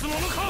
斯洛文克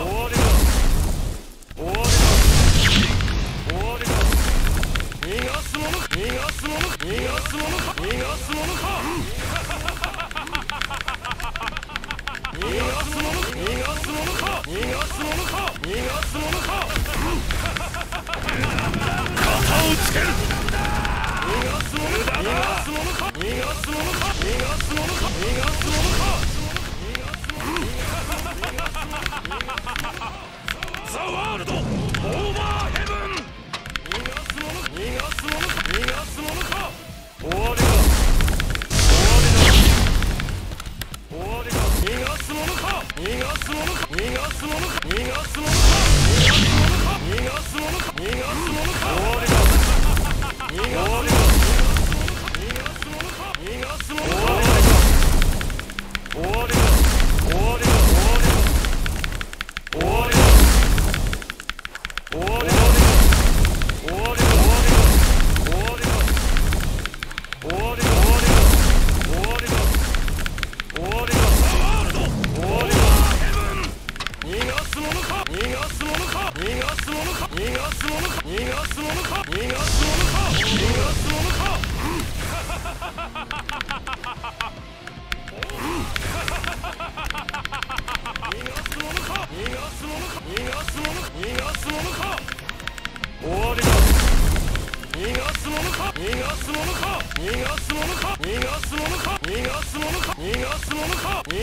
逃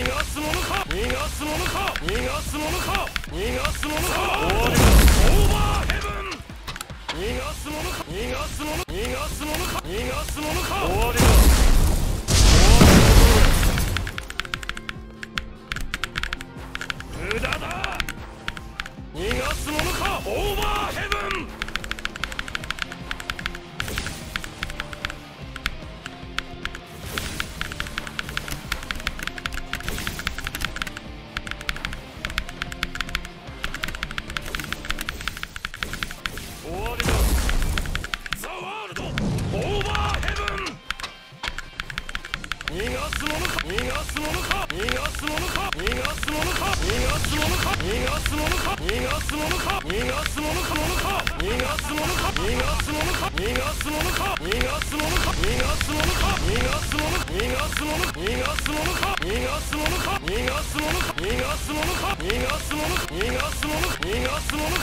がすすものか？逃がすものか？逃がすものか？逃がすものか？ものか？逃がすものか？逃がすものか？逃がすものか？逃がすものか？逃がすものか？逃がすものか？逃がすものか？逃がすものか？逃がすものか？逃がすものか？逃がすものか？逃がすものか？逃がすものか？逃がすものか？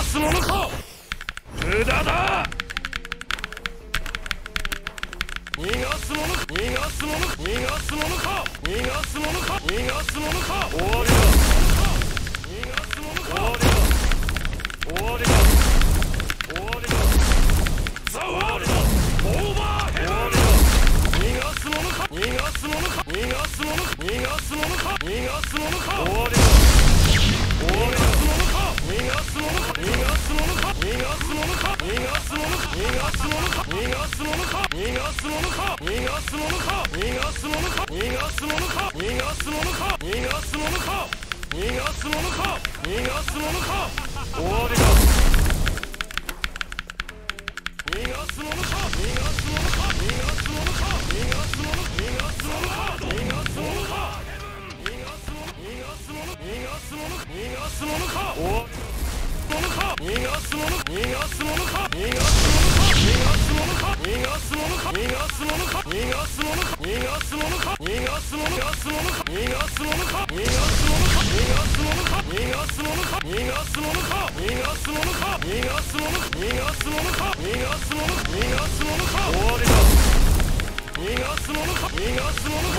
かすものか。無駄だ。逃がすもの逃がすもの逃がすものか。逃がすものか。逃がすものか。終わり逃がすものか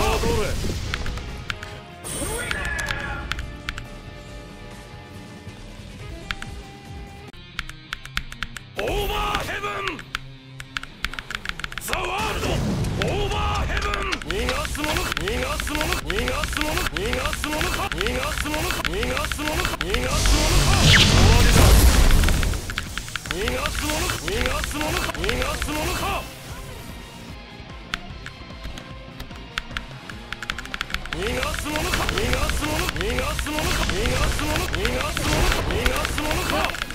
がすもの逃がすもの逃がすものか逃がすものか逃がすものか逃がすものか終わりだ逃がすもの逃がすものか逃がすものか逃がすものか逃がすもの逃がすものか逃がすもの逃がすものか逃がすものか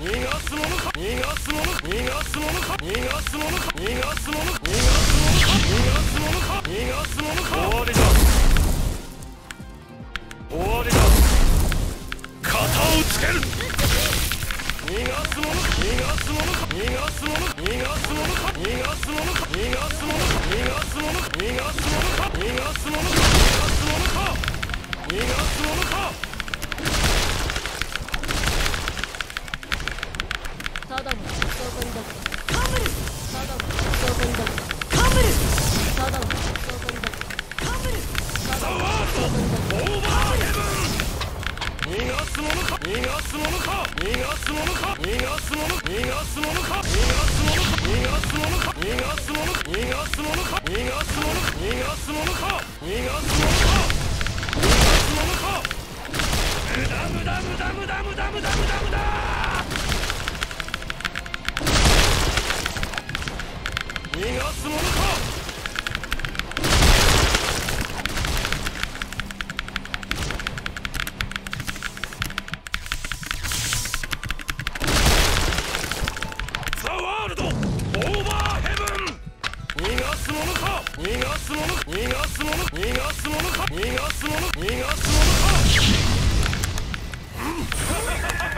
逃がすものか逃がすもの逃がすものか逃がすものか逃がすもの逃がすものか逃がすものか逃がすものか終わりだ終わりだ型をつける逃がすものか逃がすものか逃がすもの逃がすものか逃がすものか逃がすものか逃がすものか逃がすものか逃がすものか逃がすものか逃がすものか逃がすものか逃がすもの逃がすものか逃がすものか逃がすものか逃がすもの逃がすものか逃がすもの逃がすものか逃がすものか逃がすものか無駄無駄無駄無駄無駄無駄無駄無駄逃がすものルドオーバーヘブン。逃がすものか。逃がすもの逃がすもの逃がすものか。逃がすもの逃がすものか。